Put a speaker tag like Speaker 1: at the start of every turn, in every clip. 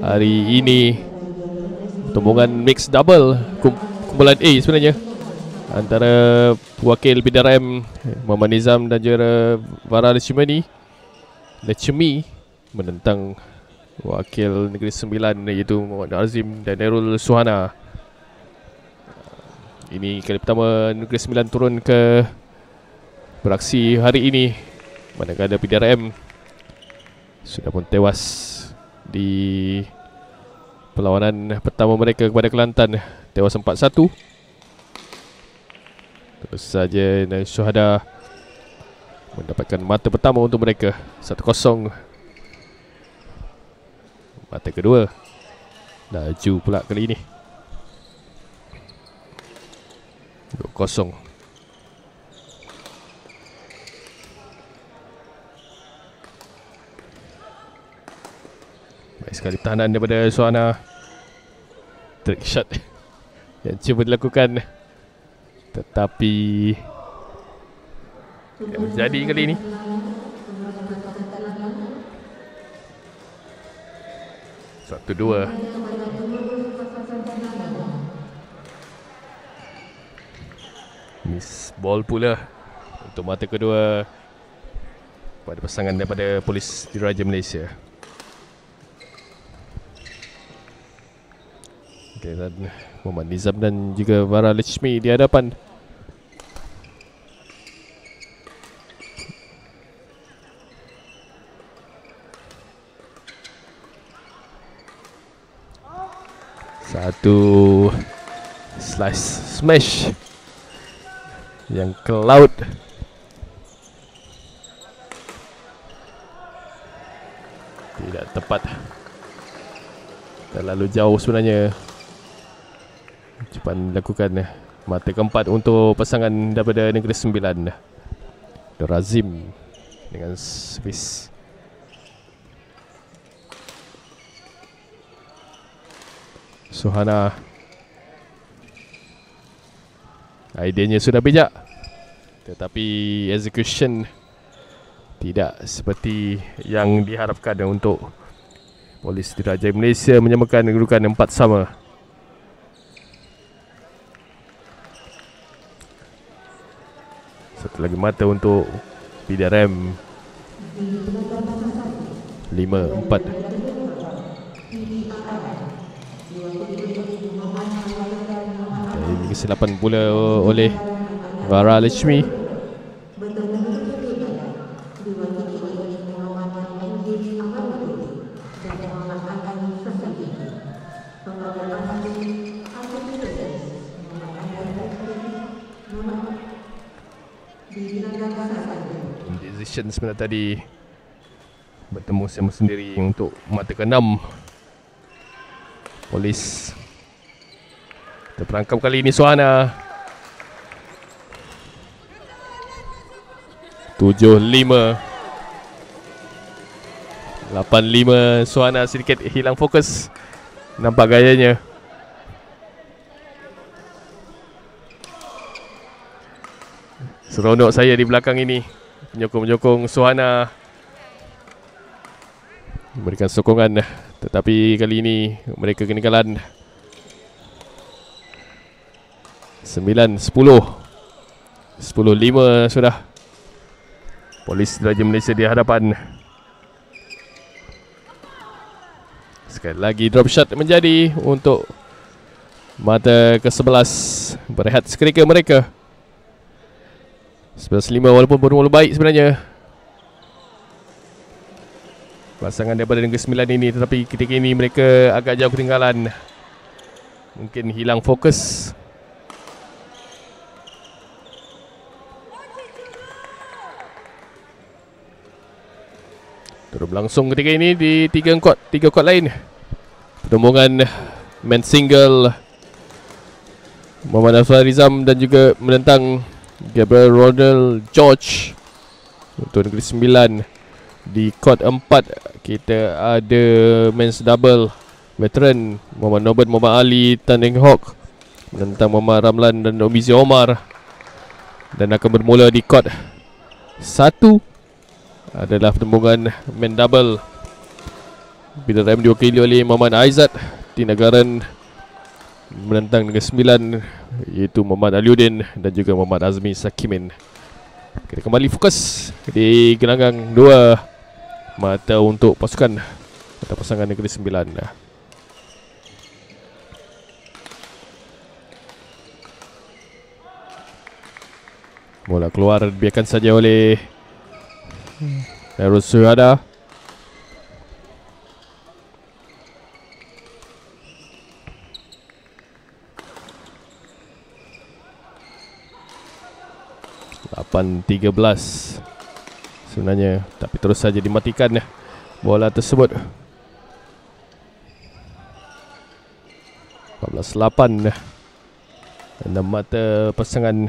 Speaker 1: hari ini pertembungan mix double kum- kumpulan A sebenarnya. Antara wakil PDRM Muhammad Nizam dan juga Farah Lechimani Lechimi menentang wakil Negeri Sembilan iaitu Muhammad Azim dan Nerul Suhana. Ini kali pertama Negeri Sembilan turun ke beraksi hari ini. Manakala PDRM sudah pun tewas di perlawanan pertama mereka kepada Kelantan tewas 4-1 terus saja dan syuhada mendapatkan mata pertama untuk mereka 1-0 mata kedua laju pula kali ini. 2-0 sekali. Tahanan daripada Suhana Trick shot Yang cuba dilakukan. Tetapi Tidak menjadi kali ini. Satu dua. Miss ball pula Untuk mata kedua Pada pasangan daripada Polis Diraja Malaysia Dan Muhammad Nizam dan juga Vara Lechmi di hadapan. Satu Slice Smash Yang laut. Tidak tepat. Terlalu jauh sebenarnya Cepat dilakukan Mata keempat untuk pasangan daripada Negeri Sembilan Dorazim Dengan servis Suhana. Idenya sudah bijak Tetapi execution Tidak seperti yang diharapkan untuk Polis Diraja Malaysia menyamakan kedudukan empat sama Satu lagi mata untuk PDRM Lima, empat. Ini kesilapan pula oleh Vara Lechmi Decision sebenarnya tadi Bertemu sama sendiri untuk mata ke-6 Polis. Terperangkap kali ini Suhana. Tujuh lima. Lapan lima Suhana sedikit hilang fokus. Nampak gayanya Seronok saya di belakang ini. Menyokong-menyokong Suhana. Memberikan sokongan. Tetapi kali ini Mereka ketinggalan. 9, 10 10, 5 sudah. Polis Diraja Malaysia di hadapan. Sekali lagi drop shot menjadi Untuk Mata ke-11 Berehat seketika mereka 11-5 walaupun bermula baik sebenarnya. Pasangan daripada Negeri Sembilan ini Tetapi ketika ini mereka agak jauh ketinggalan. Mungkin hilang fokus. Terus berlangsung ketika ini di tiga kot tiga kot lain. Pertembungan men single Muhammad Afzal Rizam dan juga menentang Gabriel Ronald George untuk Negeri Sembilan di kot empat. Kita ada men's double veteran Muhammad Noben Muhammad Ali Tan Eng Hock menentang Muhammad Ramlan dan Omizi Omar. Dan akan bermula di kot satu adalah pertembungan men double. Bila Ram diwakili oleh Muhammad Aizat Tinagaran menentang dengan sembilan iaitu Muhammad Aliuddin dan juga Muhammad Azmi Sakimin. Kita kembali fokus di gelanggang dua mata untuk pasukan atau pasangan negeri sembilan. Bola keluar biarkan saja oleh Darul Suhada. 8-13 Sebenarnya Tapi terus saja dimatikan Bola tersebut. 14-8 Enam mata pasangan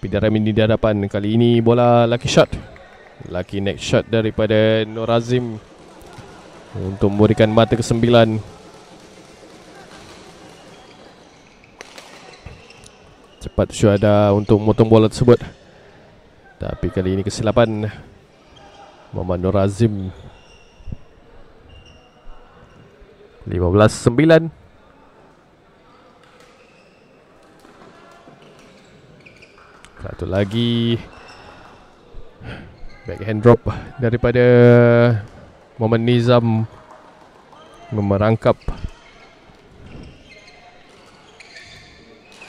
Speaker 1: Pidaram ini di hadapan Kali ini bola lucky shot. Lucky next shot daripada Nur Azim Untuk memberikan mata ke sembilan Cepat syuhada untuk memotong bola tersebut Tapi kali ini kesilapan Muhammad Nur Azim. 15-9 Satu lagi. Backhand drop daripada Muhammad Nizam Memerangkap.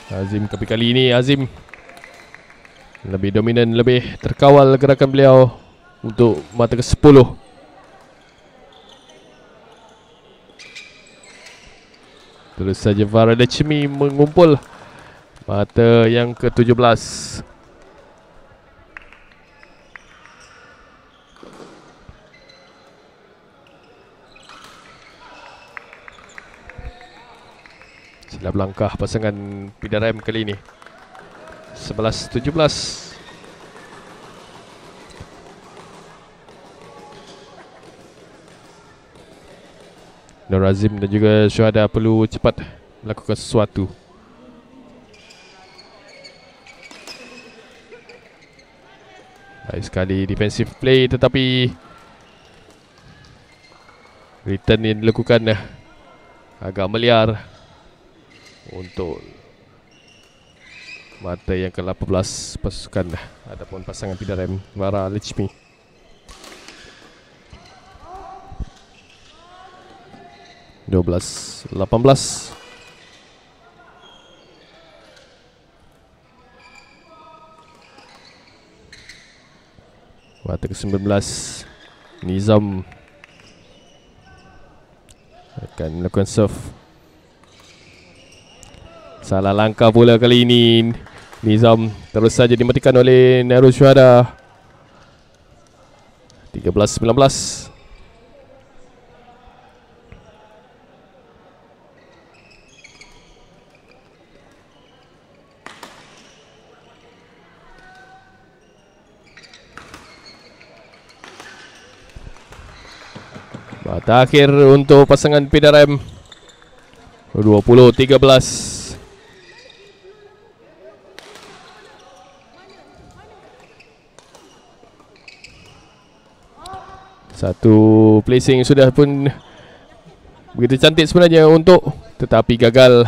Speaker 1: Azim tapi kali ini Azim lebih dominan, lebih terkawal gerakan beliau untuk mata ke-10. Terus saja Varada Chimi mengumpul mata yang ke-17. Silap langkah pasangan Pidarem kali ini 11-17 Nur Azim dan juga Syuhada perlu cepat melakukan sesuatu. Baik sekali defensive play tetapi Return yang dilakukan agak meliar untuk mata yang ke-18 pasukan adapun pasangan Pidarem Vara Lichmi dua belas lapan belas. Mata ke sembilan belas Nizam. Akan melakukan serve Salah langkah pula kali ini. Nizam terus saja dimatikan oleh Narul Syuhada. 13-19 Mata akhir untuk pasangan PDRM 20-13 Satu placing sudah pun begitu cantik sebenarnya untuk tetapi gagal.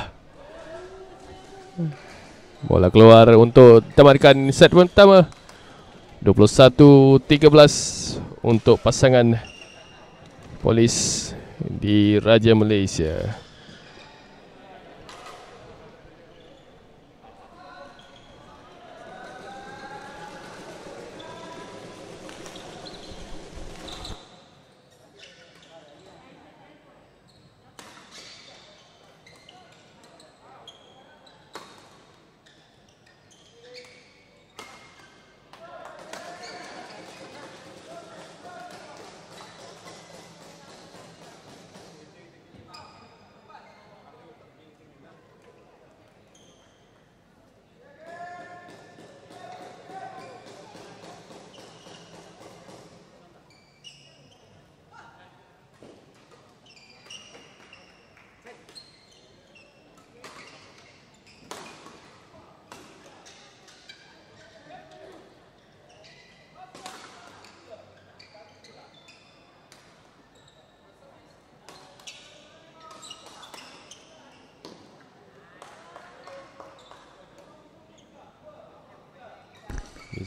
Speaker 1: Bola keluar untuk tamatkan set pertama. 21-13 untuk pasangan polis di Raja Malaysia.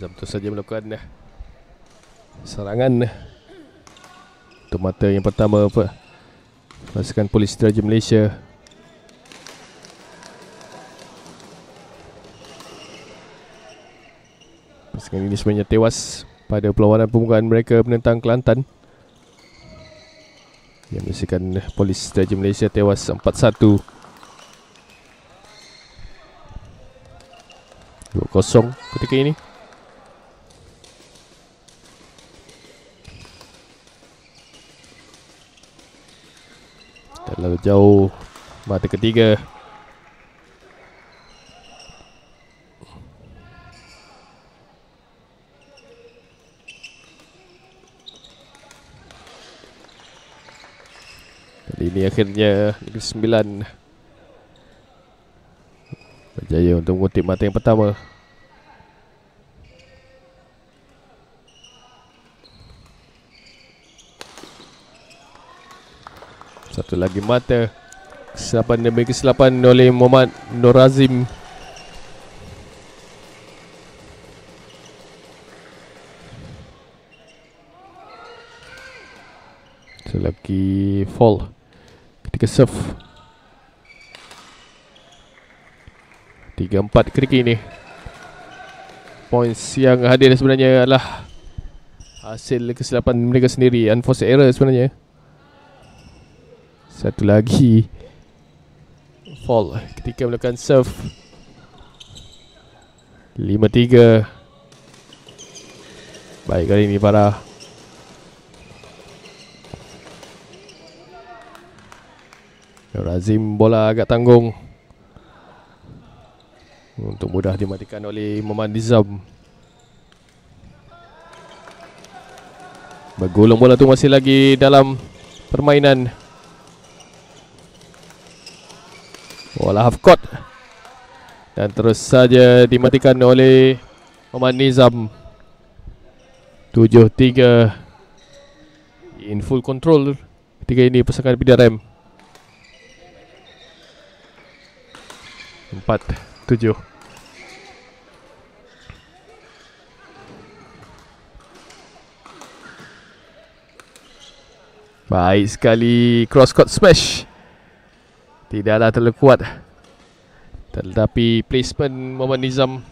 Speaker 1: Nizam terus saja melakukan serangan untuk mata yang pertama apa? Pasukan polis Diraja Malaysia. Pasukan ini sebenarnya tewas pada perlawanan pembukaan mereka menentang Kelantan. Yang menyaksikan polis Diraja Malaysia tewas 4-1 2-0 ketika ini Terlalu jauh. Mata ketiga. Kali ini akhirnya Negeri Sembilan. Berjaya untuk mengutip mata yang pertama Satu lagi mata. Kesilapan demi kesilapan oleh Muhammad Nur Azim Satu lagi fall. Ketika serve Tiga empat ketika ini. Points yang hadir sebenarnya adalah Hasil kesilapan mereka sendiri. Unforced error sebenarnya satu lagi. Fall. Ketika melakukan serve. 5-3 Baik kali ini para Razim bola agak tanggung. Untuk mudah dimatikan oleh Muhammad Nizam. Bergulung bola tu masih lagi dalam permainan Bola half court. Dan terus saja dimatikan oleh Muhammad Nizam. 7-3 In full control Ketika ini pasangan PDRM 4-7 Baik sekali cross court smash Tidaklah terlalu kuat. Tetapi placement Muhammad Nizam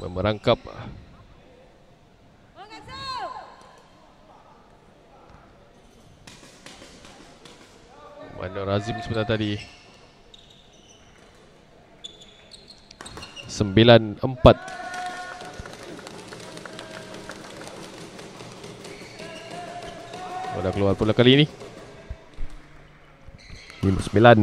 Speaker 1: Merangkap Muhammad Razim sebentar tadi? Sembilan empat. Sudah keluar pula kali ini Lima sembilan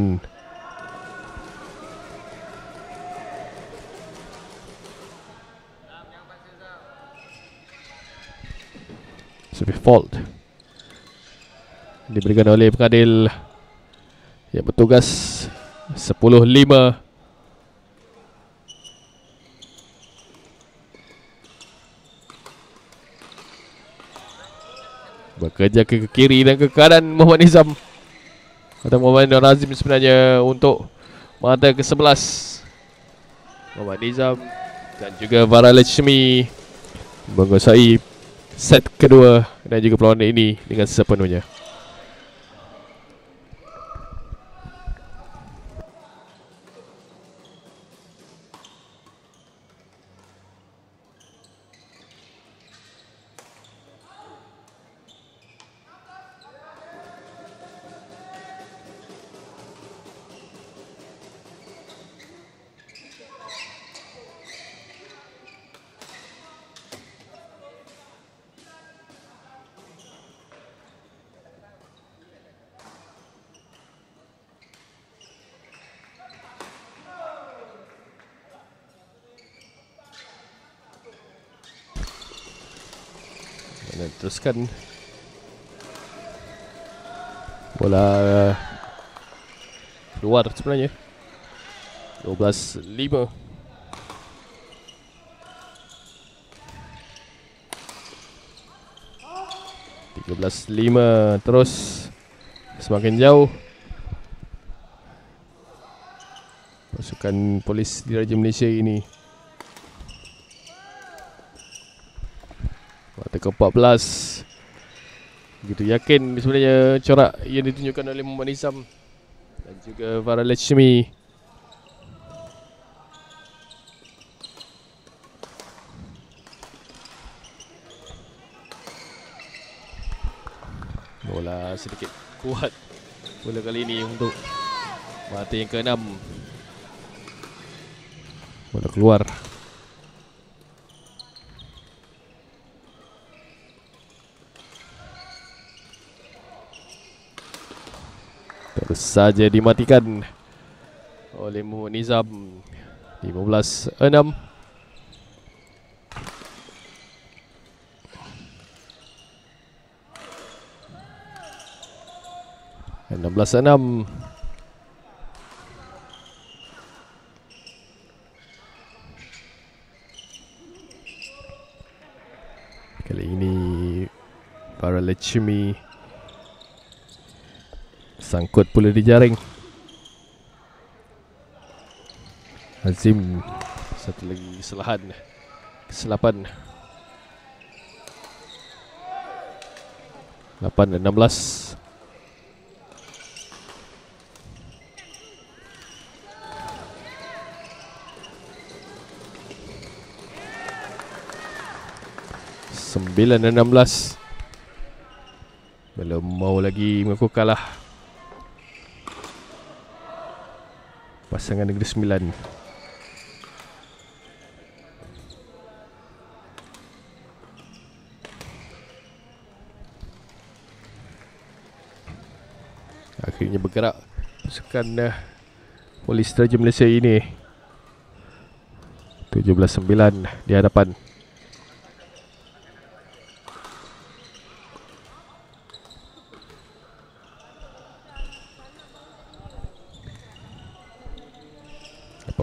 Speaker 1: Sebuah fault. Diberikan oleh pengadil Yang bertugas Sepuluh lima. Bekerja ke kiri dan ke kanan Muhammad Nizam atau Muhammad Nur Azim sebenarnya untuk mata ke-11 Muhammad Nizam dan juga Vara Lechmi menguasai set kedua dan juga perlawanan ini dengan sepenuhnya. Dan teruskan. Bola uh, Keluar sebenarnya. 12-5 13-5 Terus. Semakin jauh. Pasukan polis di Raja Malaysia ini ke-14 Begitu yakin sebenarnya corak yang ditunjukkan oleh Muhammad Nizam Dan juga Farah Lechmi Bola sedikit kuat Bola kali ini untuk Mata yang ke-6 Bola keluar Terus saja dimatikan oleh Muhammad Nizam 15-6 16-6 Kali ini Para Lechimi Sangkut pula di jaring. Azim Satu lagi kesalahan. Keselapan 8 dan 16 Sembilan dan enam belas. Belum mau lagi mengaku kalah Pasangan Negeri Sembilan. Akhirnya bergerak Pasukan uh, Polis Raja Malaysia ini. 17-9 di hadapan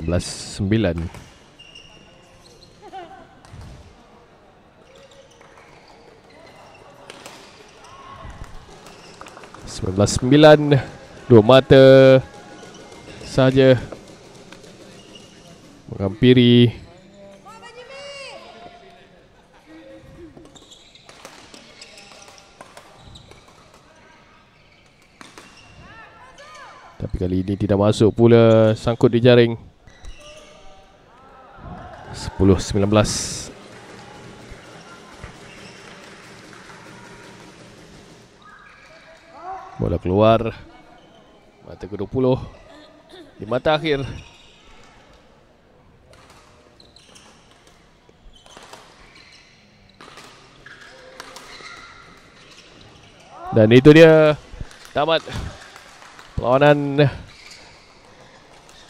Speaker 1: Lapan belas sembilan Sembilan belas sembilan Dua mata Saja. Menghampiri. Tapi kali ini tidak masuk pula Sangkut di jaring 10-19 Bola keluar. Mata ke-20 Di mata akhir. Dan itu dia. Tamat Perlawanan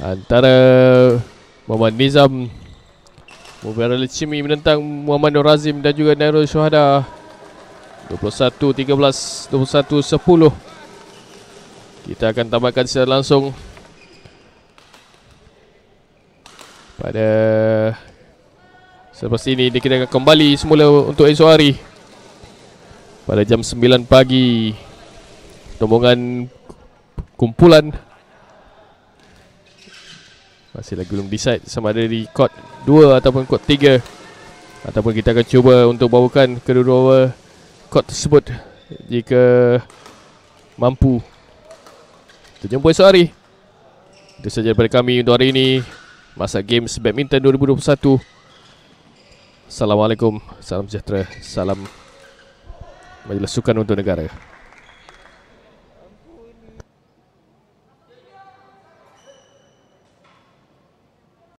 Speaker 1: Antara Muhammad Nizam Mubarak Lechimi menentang Muhammad Nur Azim dan juga Nairul Syuhada. 21-13 21-10 Kita akan tamatkan secara langsung Pada Selepas ini kita akan kembali semula untuk esok hari Pada jam 9 pagi. Rombongan Kumpulan masih lagi belum decide sama ada di court 2 ataupun court 3 Ataupun kita akan cuba untuk bawakan kedua-dua court tersebut Jika mampu. Kita jumpa esok hari. Itu saja daripada kami untuk hari ini. Masa Games Badminton 2021 Assalamualaikum. Salam sejahtera. Salam Majlis Sukan untuk Negara